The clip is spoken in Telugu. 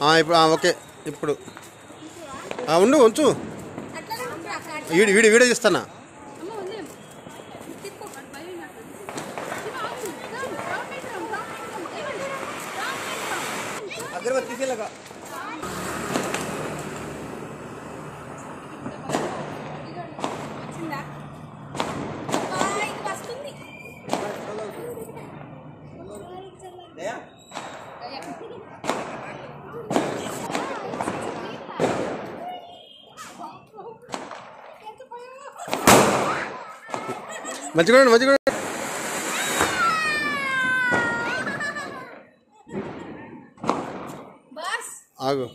ఆ, ఇప్పుడు ఓకే ఇప్పుడు. ఆ, ఉండు ఉంచు. వీడి వీడి వీడియో తీస్తానా? అగరబత్తి తీసేలాగా. మంచిగా ఉండండి, మంచిగా ఉండండి. ఆగు